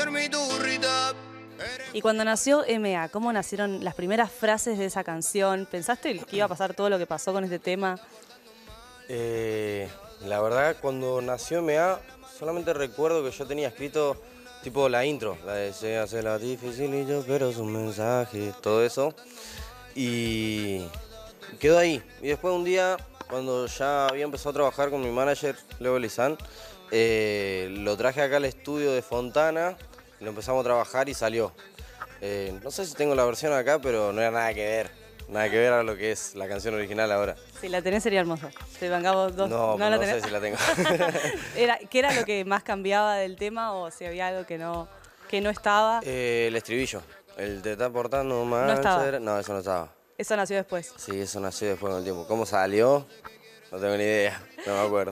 ser mi turrita. Y cuando nació MA, ¿cómo nacieron las primeras frases de esa canción? ¿Pensaste que iba a pasar todo lo que pasó con este tema? Eh, la verdad, cuando nació MA, solamente recuerdo que yo tenía escrito tipo la intro, la de se hace la difícil y yo pero sus mensajes, todo eso. Y quedó ahí. Y después un día, cuando ya había empezado a trabajar con mi manager, Leo Lizán, eh, lo traje acá al estudio de Fontana, lo empezamos a trabajar y salió. Eh, no sé si tengo la versión acá, pero no era nada que ver. Nada que ver a lo que es la canción original ahora. Si la tenés sería hermoso. Te bancamos dos. No, la no, sé tenés? si la tengo. era, ¿Qué era lo que más cambiaba del tema o si había algo que no, que no estaba? Eh, el estribillo. El te está portando mal. No estaba. No, eso no estaba. Eso nació después. Sí, eso nació después con el tiempo. ¿Cómo salió? No tengo ni idea. No me acuerdo.